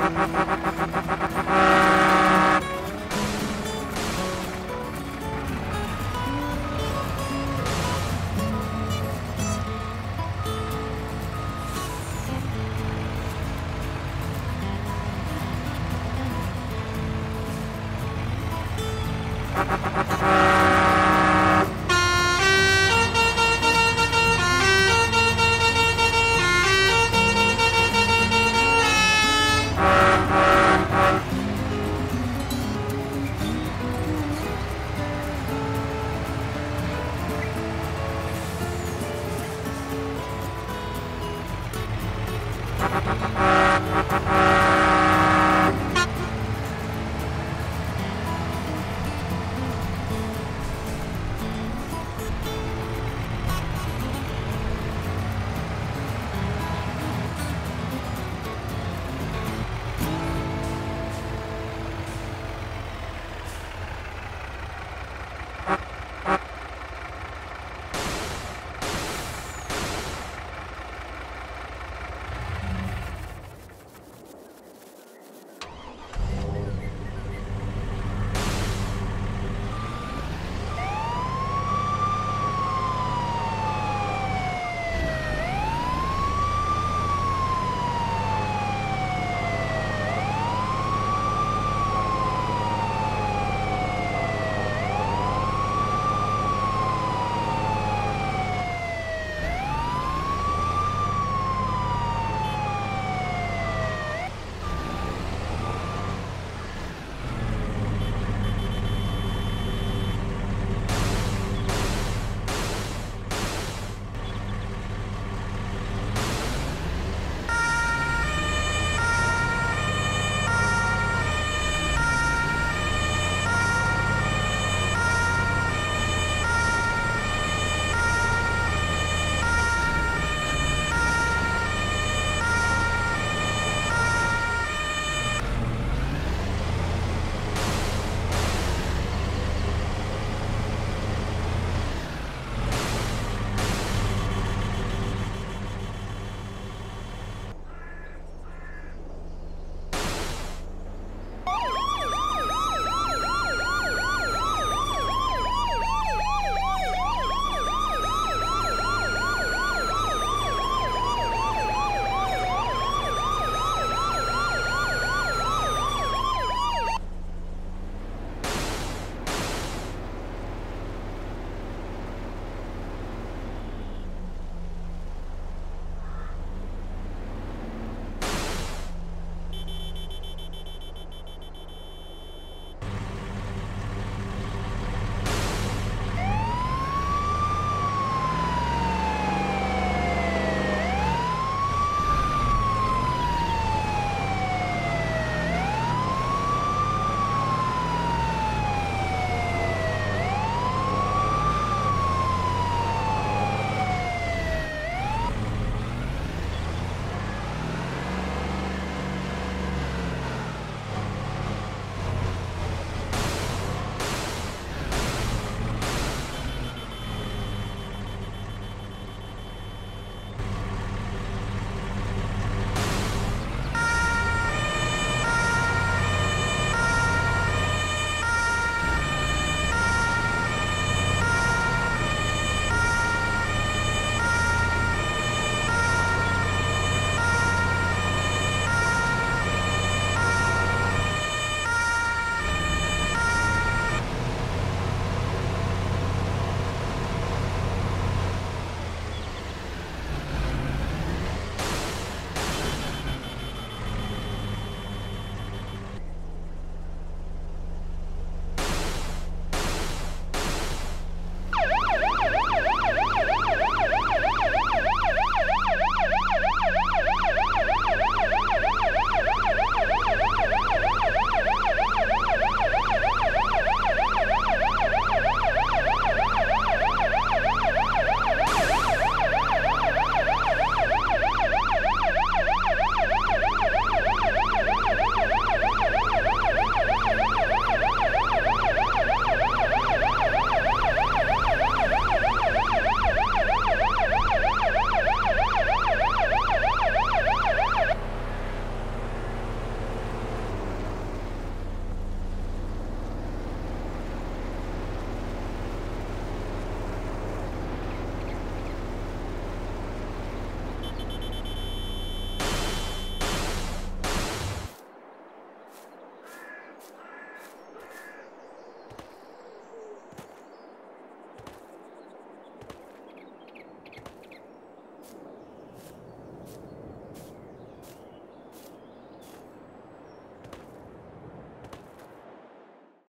Gracias.